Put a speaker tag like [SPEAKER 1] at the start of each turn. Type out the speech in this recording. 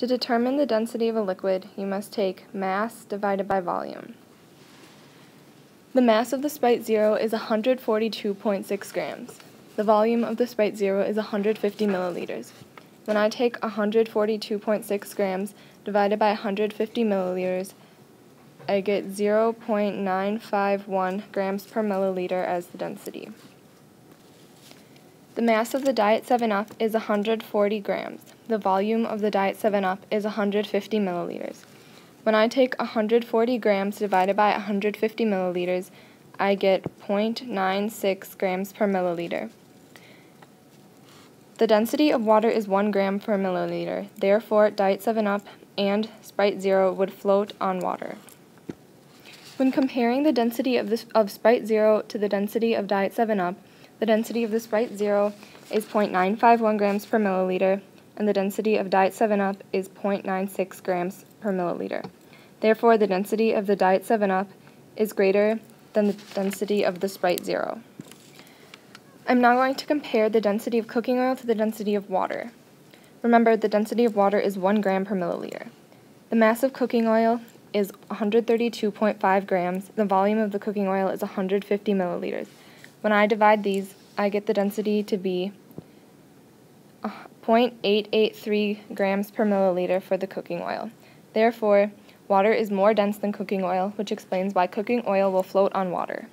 [SPEAKER 1] To determine the density of a liquid, you must take mass divided by volume. The mass of the Sprite Zero is 142.6 grams. The volume of the Sprite Zero is 150 milliliters. When I take 142.6 grams divided by 150 milliliters, I get 0.951 grams per milliliter as the density. The mass of the Diet 7-Up is 140 grams. The volume of the Diet 7-Up is 150 milliliters. When I take 140 grams divided by 150 milliliters, I get 0.96 grams per milliliter. The density of water is 1 gram per milliliter. Therefore, Diet 7-Up and Sprite Zero would float on water. When comparing the density of, this, of Sprite Zero to the density of Diet 7-Up, the density of the Sprite Zero is 0.951 grams per milliliter, and the density of Diet 7-Up is 0.96 grams per milliliter. Therefore, the density of the Diet 7-Up is greater than the density of the Sprite Zero. I'm now going to compare the density of cooking oil to the density of water. Remember, the density of water is 1 gram per milliliter. The mass of cooking oil is 132.5 grams. The volume of the cooking oil is 150 milliliters. When I divide these, I get the density to be uh, 0.883 grams per milliliter for the cooking oil. Therefore, water is more dense than cooking oil, which explains why cooking oil will float on water.